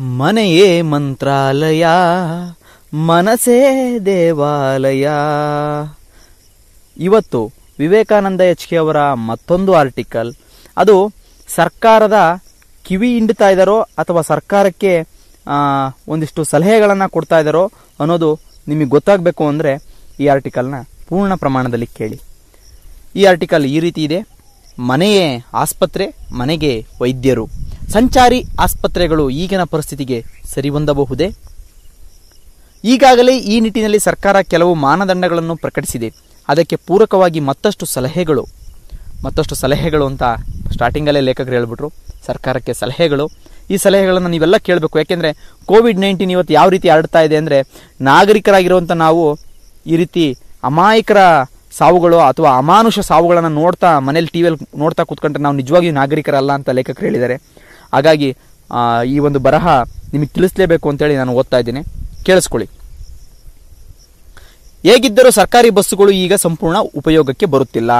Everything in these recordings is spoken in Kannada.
ಮನೆಯೇ ಮಂತ್ರಾಲಯ, ಮನಸೇ ದೇವಾಲಯ. ಇವತ್ತು ವಿವೇಕಾನಂದ ಎಚ್ ಕೆ ಅವರ ಮತ್ತೊಂದು ಆರ್ಟಿಕಲ್ ಅದು ಸರ್ಕಾರದ ಕಿವಿ ಹಿಂಡ್ತಾ ಇದ್ದಾರೋ ಅಥವಾ ಸರ್ಕಾರಕ್ಕೆ ಒಂದಿಷ್ಟು ಸಲಹೆಗಳನ್ನು ಕೊಡ್ತಾ ಇದ್ದಾರೋ ಅನ್ನೋದು ನಿಮಗೆ ಗೊತ್ತಾಗಬೇಕು ಅಂದರೆ ಈ ಆರ್ಟಿಕಲ್ನ ಪೂರ್ಣ ಪ್ರಮಾಣದಲ್ಲಿ ಕೇಳಿ. ಈ ಆರ್ಟಿಕಲ್ ಈ ರೀತಿ ಇದೆ. ಮನೆಯೇ ಆಸ್ಪತ್ರೆ, ಮನೆಗೆ ವೈದ್ಯರು. ಸಂಚಾರಿ ಆಸ್ಪತ್ರೆಗಳು ಈಗಿನ ಪರಿಸ್ಥಿತಿಗೆ ಸರಿಹೊಂದಬಹುದೇ? ಈಗಾಗಲೇ ಈ ನಿಟ್ಟಿನಲ್ಲಿ ಸರ್ಕಾರ ಕೆಲವು ಮಾನದಂಡಗಳನ್ನು ಪ್ರಕಟಿಸಿದೆ. ಅದಕ್ಕೆ ಪೂರಕವಾಗಿ ಮತ್ತಷ್ಟು ಸಲಹೆಗಳು. ಮತ್ತಷ್ಟು ಸಲಹೆಗಳು ಅಂತ ಸ್ಟಾರ್ಟಿಂಗಲ್ಲೇ ಲೇಖಕರು ಹೇಳ್ಬಿಟ್ರು. ಸರ್ಕಾರಕ್ಕೆ ಸಲಹೆಗಳು. ಈ ಸಲಹೆಗಳನ್ನು ನೀವೆಲ್ಲ ಕೇಳಬೇಕು. ಯಾಕೆಂದರೆ ಕೋವಿಡ್ ನೈನ್ಟೀನ್ ಇವತ್ತು ಯಾವ ರೀತಿ ಹರಡ್ತಾ ಇದೆ ಅಂದರೆ ನಾಗರಿಕರಾಗಿರುವಂಥ ನಾವು ಈ ರೀತಿ ಅಮಾಯಕರ ಸಾವುಗಳು ಅಥವಾ ಅಮಾನುಷ ಸಾವುಗಳನ್ನು ನೋಡ್ತಾ ಮನೇಲಿ ಟಿ ವಿಯಲ್ಲಿ ನೋಡ್ತಾ ಕೂತ್ಕೊಂಡ್ರೆ ನಾವು ನಿಜವಾಗಿಯೂ ನಾಗರಿಕರಲ್ಲ ಅಂತ ಲೇಖಕರು ಹೇಳಿದ್ದಾರೆ. ಹಾಗಾಗಿ ಈ ಒಂದು ಬರಹ ನಿಮಗೆ ತಿಳಿಸ್ಲೇಬೇಕು ಅಂತೇಳಿ ನಾನು ಓದ್ತಾ ಇದ್ದೀನಿ. ಕೇಳಿಸ್ಕೊಳ್ಳಿ. ಹೇಗಿದ್ದರೂ ಸರ್ಕಾರಿ ಬಸ್ಸುಗಳು ಈಗ ಸಂಪೂರ್ಣ ಉಪಯೋಗಕ್ಕೆ ಬರುತ್ತಿಲ್ಲ.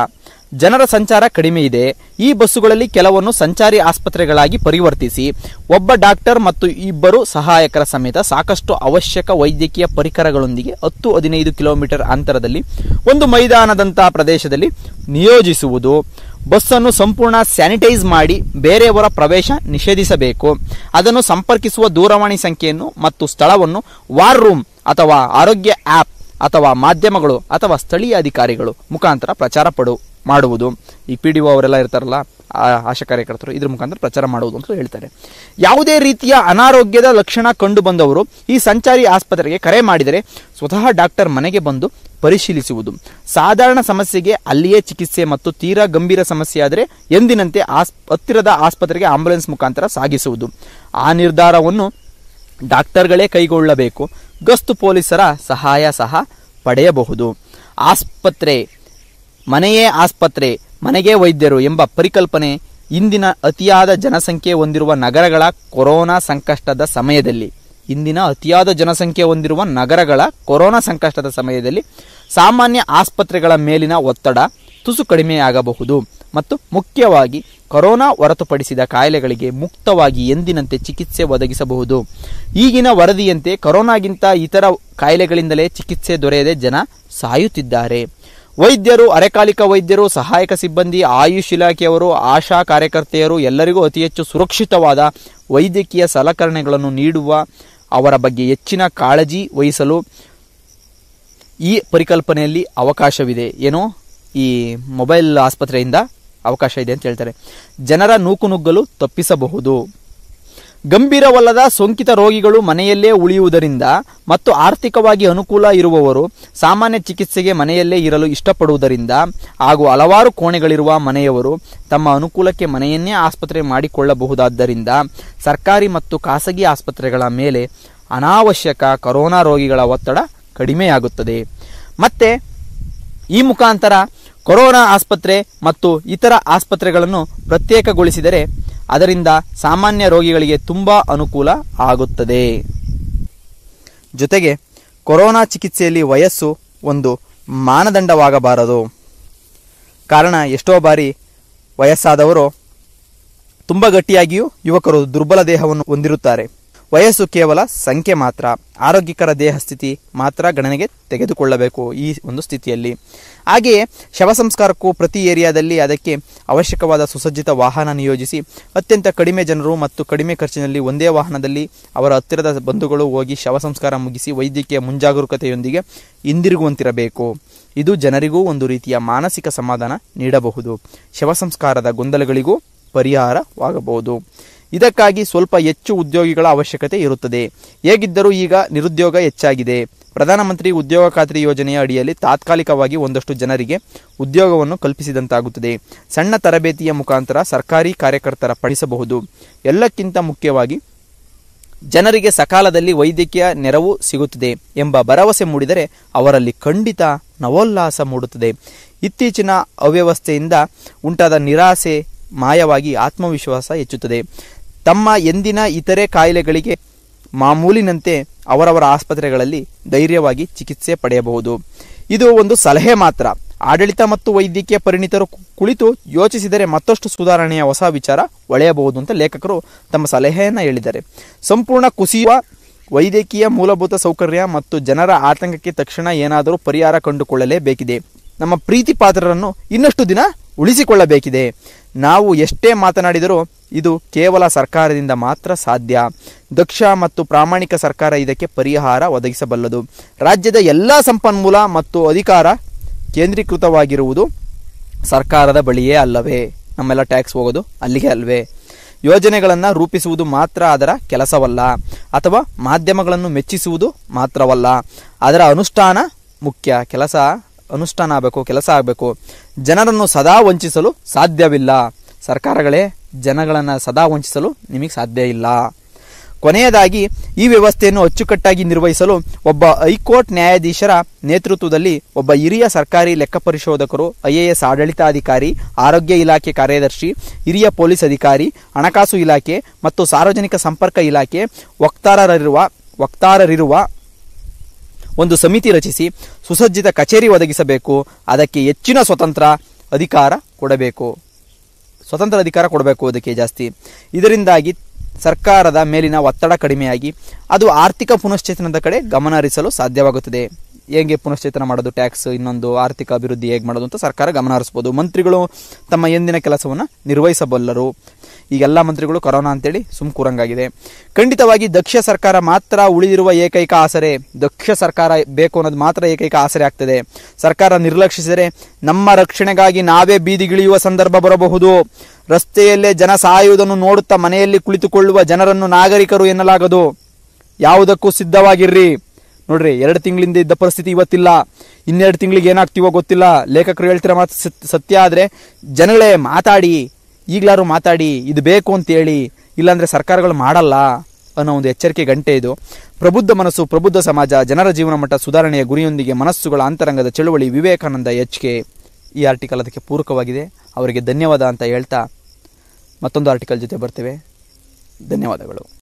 ಜನರ ಸಂಚಾರ ಕಡಿಮೆ ಇದೆ. ಈ ಬಸ್ಸುಗಳಲ್ಲಿ ಕೆಲವನ್ನು ಸಂಚಾರಿ ಆಸ್ಪತ್ರೆಗಳಾಗಿ ಪರಿವರ್ತಿಸಿ, ಒಬ್ಬ ಡಾಕ್ಟರ್ ಮತ್ತು ಇಬ್ಬರು ಸಹಾಯಕರ ಸಮೇತ ಸಾಕಷ್ಟು ಅವಶ್ಯಕ ವೈದ್ಯಕೀಯ ಪರಿಕರಗಳೊಂದಿಗೆ ಹತ್ತು ಹದಿನೈದು ಕಿಲೋಮೀಟರ್ ಅಂತರದಲ್ಲಿ ಒಂದು ಮೈದಾನದಂತಹ ಪ್ರದೇಶದಲ್ಲಿ ನಿಯೋಜಿಸುವುದು. ಬಸ್ಸನ್ನು ಸಂಪೂರ್ಣ ಸ್ಯಾನಿಟೈಸ್ ಮಾಡಿ ಬೇರೆಯವರ ಪ್ರವೇಶ ನಿಷೇಧಿಸಬೇಕು. ಅದನ್ನು ಸಂಪರ್ಕಿಸುವ ದೂರವಾಣಿ ಸಂಖ್ಯೆಯನ್ನು ಮತ್ತು ಸ್ಥಳವನ್ನು ವಾರ್ ರೂಮ್ ಅಥವಾ ಆರೋಗ್ಯ ಆಪ್ ಅಥವಾ ಮಾಧ್ಯಮಗಳು ಅಥವಾ ಸ್ಥಳೀಯ ಅಧಿಕಾರಿಗಳು ಮುಖಾಂತರ ಪ್ರಚಾರ ಪಡು. ಮಾಡುವುದು. ಈ ಪಿ ಡಿ ಒ ಅವರೆಲ್ಲ ಇರ್ತಾರಲ್ಲ ಆಶಾ ಕಾರ್ಯಕರ್ತರು, ಇದ್ರ ಮುಖಾಂತರ ಪ್ರಚಾರ ಮಾಡುವುದು ಅಂತ ಹೇಳ್ತಾರೆ. ಯಾವುದೇ ರೀತಿಯ ಅನಾರೋಗ್ಯದ ಲಕ್ಷಣ ಕಂಡು ಬಂದವರು ಈ ಸಂಚಾರಿ ಆಸ್ಪತ್ರೆಗೆ ಕರೆ ಮಾಡಿದರೆ ಸ್ವತಃ ಡಾಕ್ಟರ್ ಮನೆಗೆ ಬಂದು ಪರಿಶೀಲಿಸುವುದು. ಸಾಧಾರಣ ಸಮಸ್ಯೆಗೆ ಅಲ್ಲಿಯೇ ಚಿಕಿತ್ಸೆ ಮತ್ತು ತೀರಾ ಗಂಭೀರ ಸಮಸ್ಯೆ ಆದರೆ ಎಂದಿನಂತೆ ಆಸ್, ಹತ್ತಿರದ ಆಸ್ಪತ್ರೆಗೆ ಆಂಬುಲೆನ್ಸ್ ಮುಖಾಂತರ ಸಾಗಿಸುವುದು. ಆ ನಿರ್ಧಾರವನ್ನು ಡಾಕ್ಟರ್ಗಳೇ ಕೈಗೊಳ್ಳಬೇಕು. ಗಸ್ತು ಪೊಲೀಸರ ಸಹಾಯ ಸಹ ಪಡೆಯಬಹುದು. ಆಸ್ಪತ್ರೆ ಮನೆಯೇ ಆಸ್ಪತ್ರೆ, ಮನೆಗೆ ವೈದ್ಯರು ಎಂಬ ಪರಿಕಲ್ಪನೆ ಇಂದಿನ ಅತಿಯಾದ ಜನಸಂಖ್ಯೆ ಹೊಂದಿರುವ ನಗರಗಳ ಕೊರೋನಾ ಸಂಕಷ್ಟದ ಸಮಯದಲ್ಲಿ. ಇಂದಿನ ಅತಿಯಾದ ಜನಸಂಖ್ಯೆ ಹೊಂದಿರುವ ನಗರಗಳ ಕೊರೋನಾ ಸಂಕಷ್ಟದ ಸಮಯದಲ್ಲಿ ಸಾಮಾನ್ಯ ಆಸ್ಪತ್ರೆಗಳ ಮೇಲಿನ ಒತ್ತಡ ತುಸು ಕಡಿಮೆಯಾಗಬಹುದು ಮತ್ತು ಮುಖ್ಯವಾಗಿ ಕೊರೋನಾ ಹೊರತುಪಡಿಸಿದ ಕಾಯಿಲೆಗಳಿಗೆ ಮುಕ್ತವಾಗಿ ಎಂದಿನಂತೆ ಚಿಕಿತ್ಸೆ ಒದಗಿಸಬಹುದು. ಈಗಿನ ವರದಿಯಂತೆ ಕೊರೋನಾಗಿಂತ ಇತರ ಕಾಯಿಲೆಗಳಿಂದಲೇ ಚಿಕಿತ್ಸೆ ದೊರೆಯದೆ ಜನ ಸಾಯುತ್ತಿದ್ದಾರೆ. ವೈದ್ಯರು, ಅರೆಕಾಲಿಕ ವೈದ್ಯರು, ಸಹಾಯಕ ಸಿಬ್ಬಂದಿ, ಆಯುಷ್ ಇಲಾಖೆಯವರು, ಆಶಾ ಕಾರ್ಯಕರ್ತೆಯರು ಎಲ್ಲರಿಗೂ ಅತಿ ಹೆಚ್ಚು ಸುರಕ್ಷಿತವಾದ ವೈದ್ಯಕೀಯ ಸಲಕರಣೆಗಳನ್ನು ನೀಡುವ ಅವರ ಬಗ್ಗೆ ಹೆಚ್ಚಿನ ಕಾಳಜಿ ವಹಿಸಲು ಈ ಪರಿಕಲ್ಪನೆಯಲ್ಲಿ ಅವಕಾಶವಿದೆ. ಏನೋ ಈ ಮೊಬೈಲ್ ಆಸ್ಪತ್ರೆಯಿಂದ ಅವಕಾಶ ಇದೆ ಅಂತ ಹೇಳ್ತಾರೆ. ಜನರ ನೂಕುನುಗ್ಗಲು ತಪ್ಪಿಸಬಹುದು. ಗಂಭೀರವಲ್ಲದ ಸೋಂಕಿತ ರೋಗಿಗಳು ಮನೆಯಲ್ಲೇ ಉಳಿಯುವುದರಿಂದ ಮತ್ತು ಆರ್ಥಿಕವಾಗಿ ಅನುಕೂಲ ಇರುವವರು ಸಾಮಾನ್ಯ ಚಿಕಿತ್ಸೆಗೆ ಮನೆಯಲ್ಲೇ ಇರಲು ಇಷ್ಟಪಡುವುದರಿಂದ ಹಾಗೂ ಹಲವಾರು ಕೋಣೆಗಳಿರುವ ಮನೆಯವರು ತಮ್ಮ ಅನುಕೂಲಕ್ಕೆ ಮನೆಯನ್ನೇ ಆಸ್ಪತ್ರೆ ಮಾಡಿಕೊಳ್ಳಬಹುದಾದ್ದರಿಂದ ಸರ್ಕಾರಿ ಮತ್ತು ಖಾಸಗಿ ಆಸ್ಪತ್ರೆಗಳ ಮೇಲೆ ಅನಾವಶ್ಯಕ ಕೊರೋನಾ ರೋಗಿಗಳ ಒತ್ತಡ ಕಡಿಮೆಯಾಗುತ್ತದೆ. ಮತ್ತೆ ಈ ಮುಖಾಂತರ ಕೊರೋನಾ ಆಸ್ಪತ್ರೆ ಮತ್ತು ಇತರ ಆಸ್ಪತ್ರೆಗಳನ್ನು ಪ್ರತ್ಯೇಕಗೊಳಿಸಿದರೆ ಅದರಿಂದ ಸಾಮಾನ್ಯ ರೋಗಿಗಳಿಗೆ ತುಂಬ ಅನುಕೂಲ ಆಗುತ್ತದೆ. ಜೊತೆಗೆ ಕೊರೋನಾ ಚಿಕಿತ್ಸೆಯಲ್ಲಿ ವಯಸ್ಸು ಒಂದು ಮಾನದಂಡವಾಗಬಾರದು. ಕಾರಣ ಎಷ್ಟೋ ಬಾರಿ ವಯಸ್ಸಾದವರು ತುಂಬ ಗಟ್ಟಿಯಾಗಿಯೂ ಯುವಕರು ದುರ್ಬಲ ದೇಹವನ್ನು ಹೊಂದಿರುತ್ತಾರೆ. ವಯಸ್ಸು ಕೇವಲ ಸಂಖ್ಯೆ ಮಾತ್ರ. ಆರೋಗ್ಯಕರ ದೇಹ ಸ್ಥಿತಿ ಮಾತ್ರ ಗಣನೆಗೆ ತೆಗೆದುಕೊಳ್ಳಬೇಕು ಈ ಒಂದು ಸ್ಥಿತಿಯಲ್ಲಿ. ಹಾಗೆಯೇ ಶವ ಸಂಸ್ಕಾರಕ್ಕೂ ಪ್ರತಿ ಏರಿಯಾದಲ್ಲಿ ಅದಕ್ಕೆ ಅವಶ್ಯಕವಾದ ಸುಸಜ್ಜಿತ ವಾಹನ ನಿಯೋಜಿಸಿ, ಅತ್ಯಂತ ಕಡಿಮೆ ಜನರು ಮತ್ತು ಕಡಿಮೆ ಖರ್ಚಿನಲ್ಲಿ ಒಂದೇ ವಾಹನದಲ್ಲಿ ಅವರ ಹತ್ತಿರದ ಬಂಧುಗಳು ಹೋಗಿ ಶವ ಸಂಸ್ಕಾರ ಮುಗಿಸಿ ವೈದ್ಯಕೀಯ ಮುಂಜಾಗರೂಕತೆಯೊಂದಿಗೆ ಹಿಂದಿರುಗುವಂತಿರಬೇಕು. ಇದು ಜನರಿಗೂ ಒಂದು ರೀತಿಯ ಮಾನಸಿಕ ಸಮಾಧಾನ ನೀಡಬಹುದು. ಶವ ಸಂಸ್ಕಾರದ ಗೊಂದಲಗಳಿಗೂ ಪರಿಹಾರವಾಗಬಹುದು. ಇದಕ್ಕಾಗಿ ಸ್ವಲ್ಪ ಹೆಚ್ಚು ಉದ್ಯೋಗಿಗಳ ಅವಶ್ಯಕತೆ ಇರುತ್ತದೆ. ಹೇಗಿದ್ದರೂ ಈಗ ನಿರುದ್ಯೋಗ ಹೆಚ್ಚಾಗಿದೆ. ಪ್ರಧಾನಮಂತ್ರಿ ಉದ್ಯೋಗ ಖಾತ್ರಿ ಯೋಜನೆಯ ಅಡಿಯಲ್ಲಿ ತಾತ್ಕಾಲಿಕವಾಗಿ ಒಂದಷ್ಟು ಜನರಿಗೆ ಉದ್ಯೋಗವನ್ನು ಕಲ್ಪಿಸಿದಂತಾಗುತ್ತದೆ. ಸಣ್ಣ ತರಬೇತಿಯ ಮುಖಾಂತರ ಸರ್ಕಾರಿ ಕಾರ್ಯಕರ್ತರ ಪಡಿಸಬಹುದು ಎಲ್ಲಕ್ಕಿಂತ ಮುಖ್ಯವಾಗಿ ಜನರಿಗೆ ಸಕಾಲದಲ್ಲಿ ವೈದ್ಯಕೀಯ ನೆರವು ಸಿಗುತ್ತದೆ ಎಂಬ ಭರವಸೆ ಮೂಡಿದರೆ ಅವರಲ್ಲಿ ಖಂಡಿತ ನವೋಲ್ಲಾಸ ಮೂಡುತ್ತದೆ. ಇತ್ತೀಚಿನ ಅವ್ಯವಸ್ಥೆಯಿಂದ ಉಂಟಾದ ನಿರಾಸೆ ಮಾಯವಾಗಿ ಆತ್ಮವಿಶ್ವಾಸ ಹೆಚ್ಚುತ್ತದೆ. ತಮ್ಮ ಎಂದಿನ ಇತರೆ ಕಾಯಿಲೆಗಳಿಗೆ ಮಾಮೂಲಿನಂತೆ ಅವರವರ ಆಸ್ಪತ್ರೆಗಳಲ್ಲಿ ಧೈರ್ಯವಾಗಿ ಚಿಕಿತ್ಸೆ ಪಡೆಯಬಹುದು. ಇದು ಒಂದು ಸಲಹೆ ಮಾತ್ರ. ಆಡಳಿತ ಮತ್ತು ವೈದ್ಯಕೀಯ ಪರಿಣಿತರು ಕುಳಿತು ಯೋಚಿಸಿದರೆ ಮತ್ತಷ್ಟು ಸುಧಾರಣೆಯ ಹೊಸ ವಿಚಾರ ಒಳೆಯಬಹುದು ಅಂತ ಲೇಖಕರು ತಮ್ಮ ಸಲಹೆಯನ್ನು ಹೇಳಿದ್ದಾರೆ. ಸಂಪೂರ್ಣ ಕುಸಿಯುವ ವೈದ್ಯಕೀಯ ಮೂಲಭೂತ ಸೌಕರ್ಯ ಮತ್ತು ಜನರ ಆತಂಕಕ್ಕೆ ತಕ್ಷಣ ಏನಾದರೂ ಪರಿಹಾರ ಕಂಡುಕೊಳ್ಳಲೇಬೇಕಿದೆ. ನಮ್ಮ ಪ್ರೀತಿ ಪಾತ್ರರನ್ನು ಇನ್ನಷ್ಟು ದಿನ ಉಳಿಸಿಕೊಳ್ಳಬೇಕಿದೆ. ನಾವು ಎಷ್ಟೇ ಮಾತನಾಡಿದರೂ ಇದು ಕೇವಲ ಸರ್ಕಾರದಿಂದ ಮಾತ್ರ ಸಾಧ್ಯ. ದಕ್ಷ ಮತ್ತು ಪ್ರಾಮಾಣಿಕ ಸರ್ಕಾರ ಇದಕ್ಕೆ ಪರಿಹಾರ ಒದಗಿಸಬಲ್ಲದು. ರಾಜ್ಯದ ಎಲ್ಲ ಸಂಪನ್ಮೂಲ ಮತ್ತು ಅಧಿಕಾರ ಕೇಂದ್ರೀಕೃತವಾಗಿರುವುದು ಸರ್ಕಾರದ ಬಳಿಯೇ ಅಲ್ಲವೇ? ನಮ್ಮೆಲ್ಲ ಟ್ಯಾಕ್ಸ್ ಹೋಗೋದು ಅಲ್ಲಿಗೆ ಅಲ್ವೇ? ಯೋಜನೆಗಳನ್ನು ರೂಪಿಸುವುದು ಮಾತ್ರ ಅದರ ಕೆಲಸವಲ್ಲ. ಅಥವಾ ಮಾಧ್ಯಮಗಳನ್ನು ಮೆಚ್ಚಿಸುವುದು ಮಾತ್ರವಲ್ಲ. ಅದರ ಅನುಷ್ಠಾನ ಮುಖ್ಯ. ಕೆಲಸ ಅನುಷ್ಠಾನ ಆಗಬೇಕು, ಕೆಲಸ ಆಗಬೇಕು. ಜನರನ್ನು ಸದಾ ವಂಚಿಸಲು ಸಾಧ್ಯವಿಲ್ಲ. ಸರ್ಕಾರಗಳೇ ಜನಗಳನ್ನು ಸದಾ ವಂಚಿಸಲು ನಿಮಗೆ ಸಾಧ್ಯ ಇಲ್ಲ. ಕೊನೆಯದಾಗಿ, ಈ ವ್ಯವಸ್ಥೆಯನ್ನು ಅಚ್ಚುಕಟ್ಟಾಗಿ ನಿರ್ವಹಿಸಲು ಒಬ್ಬ ಹೈಕೋರ್ಟ್ ನ್ಯಾಯಾಧೀಶರ ನೇತೃತ್ವದಲ್ಲಿ ಒಬ್ಬ ಹಿರಿಯ ಸರ್ಕಾರಿ ಲೆಕ್ಕ ಪರಿಶೋಧಕರು ಎಸ್ ಆಡಳಿತಾಧಿಕಾರಿ, ಆರೋಗ್ಯ ಇಲಾಖೆ ಕಾರ್ಯದರ್ಶಿ, ಹಿರಿಯ ಪೊಲೀಸ್ ಅಧಿಕಾರಿ, ಹಣಕಾಸು ಇಲಾಖೆ ಮತ್ತು ಸಾರ್ವಜನಿಕ ಸಂಪರ್ಕ ಇಲಾಖೆ ವಕ್ತಾರರಿರುವ ವಕ್ತಾರರಿರುವ ಒಂದು ಸಮಿತಿ ರಚಿಸಿ ಸುಸಜ್ಜಿತ ಕಚೇರಿ ಒದಗಿಸಬೇಕು. ಅದಕ್ಕೆ ಹೆಚ್ಚಿನ ಸ್ವತಂತ್ರ ಅಧಿಕಾರ ಕೊಡಬೇಕು. ಸ್ವತಂತ್ರ ಅಧಿಕಾರ ಕೊಡಬೇಕು ಅದಕ್ಕೆ ಜಾಸ್ತಿ. ಇದರಿಂದಾಗಿ ಸರ್ಕಾರದ ಮೇಲಿನ ಒತ್ತಡ ಕಡಿಮೆಯಾಗಿ ಅದು ಆರ್ಥಿಕ ಪುನಶ್ಚೇತನದ ಕಡೆ ಗಮನ ಹರಿಸಲು ಸಾಧ್ಯವಾಗುತ್ತದೆ. ಹೇಗೆ ಪುನಶ್ಚೇತನ ಮಾಡೋದು? ಟ್ಯಾಕ್ಸ್, ಇನ್ನೊಂದು ಆರ್ಥಿಕ ಅಭಿವೃದ್ಧಿ ಹೇಗೆ ಮಾಡೋದು ಅಂತ ಸರ್ಕಾರ ಗಮನ ಹರಿಸ್ಬೋದು. ಮಂತ್ರಿಗಳು ತಮ್ಮ ಎಂದಿನ ಕೆಲಸವನ್ನು ನಿರ್ವಹಿಸಬಲ್ಲರು. ಈಗೆಲ್ಲ ಮಂತ್ರಿಗಳು ಕೊರೋನಾ ಅಂತೇಳಿ ಸುಮ್ ಕೂರಂಗಾಗಿದೆ. ಖಂಡಿತವಾಗಿ ದಕ್ಷ ಸರ್ಕಾರ ಮಾತ್ರ ಉಳಿದಿರುವ ಏಕೈಕ ಆಸರೆ. ದಕ್ಷ ಸರ್ಕಾರ ಬೇಕು ಅನ್ನೋದು ಮಾತ್ರ ಏಕೈಕ ಆಸರೆ ಆಗ್ತದೆ. ಸರ್ಕಾರ ನಿರ್ಲಕ್ಷಿಸಿದರೆ ನಮ್ಮ ರಕ್ಷಣೆಗಾಗಿ ನಾವೇ ಬೀದಿಗಿಳಿಯುವ ಸಂದರ್ಭ ಬರಬಹುದು. ರಸ್ತೆಯಲ್ಲೇ ಜನ ಸಾಯುವುದನ್ನು ನೋಡುತ್ತಾ ಮನೆಯಲ್ಲಿ ಕುಳಿತುಕೊಳ್ಳುವ ಜನರನ್ನು ನಾಗರಿಕರು ಎನ್ನಲಾಗದು. ಯಾವುದಕ್ಕೂ ಸಿದ್ಧವಾಗಿರ್ರಿ. ನೋಡ್ರಿ, ಎರಡು ತಿಂಗಳಿಂದ ಇದ್ದ ಪರಿಸ್ಥಿತಿ ಇವತ್ತಿಲ್ಲ. ಇನ್ನೆರಡು ತಿಂಗಳಿಗೆ ಏನಾಗ್ತೀವೋ ಗೊತ್ತಿಲ್ಲ. ಲೇಖಕರು ಹೇಳ್ತಿರೋ ಮಾತು ಸತ್- ಸತ್ಯ ಆದರೆ ಜನಗಳೇ ಮಾತಾಡಿ. ಈಗ್ಲಾರು ಮಾತಾಡಿ, ಇದು ಬೇಕು ಅಂತೇಳಿ, ಇಲ್ಲಾಂದರೆ ಸರ್ಕಾರಗಳು ಮಾಡಲ್ಲ ಅನ್ನೋ ಒಂದು ಎಚ್ಚರಿಕೆ ಗಂಟೆ ಇದು. ಪ್ರಬುದ್ಧ ಮನಸ್ಸು, ಪ್ರಬುದ್ಧ ಸಮಾಜ, ಜನರ ಜೀವನ ಮಟ್ಟ ಸುಧಾರಣೆಯ ಗುರಿಯೊಂದಿಗೆ ಮನಸ್ಸುಗಳ ಅಂತರಂಗದ ಚಳುವಳಿ ವಿವೇಕಾನಂದ ಎಚ್ ಕೆ ಈ ಆರ್ಟಿಕಲ್ ಅದಕ್ಕೆ ಪೂರಕವಾಗಿದೆ. ಅವರಿಗೆ ಧನ್ಯವಾದ ಅಂತ ಹೇಳ್ತಾ ಮತ್ತೊಂದು ಆರ್ಟಿಕಲ್ ಜೊತೆ ಬರ್ತೇವೆ. ಧನ್ಯವಾದಗಳು.